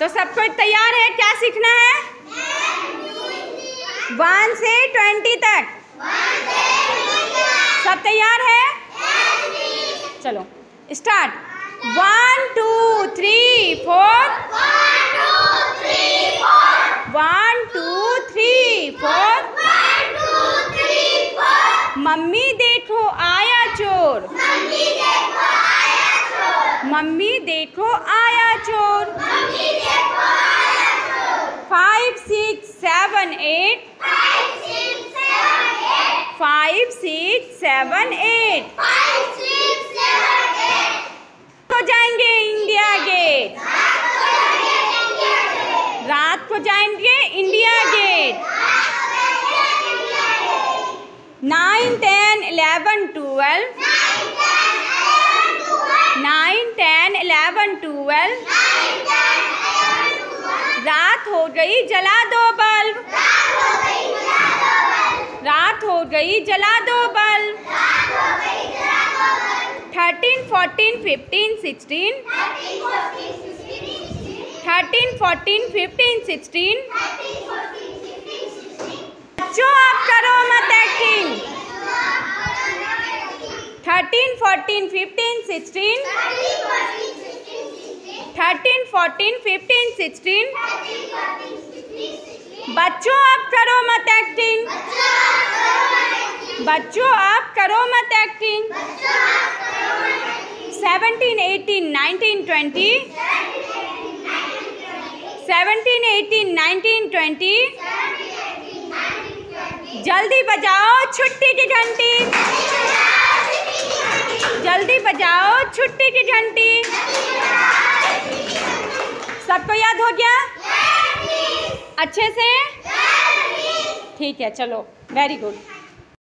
तो सब सबको तैयार है? क्या सीखना है? वन से ट्वेंटी तक। सब तैयार है? चलो start one two three four one two three four mummy देखो आया चोर मम्मी देखो आया चोर। Five six seven eight five six seven eight तो जाएँगे इंडिया गेट। रात को जाएँगे India Gate. Nine ten eleven twelve nine eleven twelve रात हो गई, जला दो बल्ब। रात हो गई, जला दो bulb. Thirteen fourteen fifteen sixteen thirteen fourteen fifteen sixteen बच्चों, आप करो मत acting thirteen fourteen fifteen sixteen thirteen fourteen fifteen sixteen बच्चों, आप करो मत एक्टिंग बच्चों, आप करो मत acting seventeen eighteen nineteen twenty seventeen eighteen nineteen twenty जल्दी बजाओ छुट्टी की घंटी. जल्दी बजाओ छुट्टी की घंटी. सबको याद हो गया? अच्छे से? ठीक है चलो वेरी गुड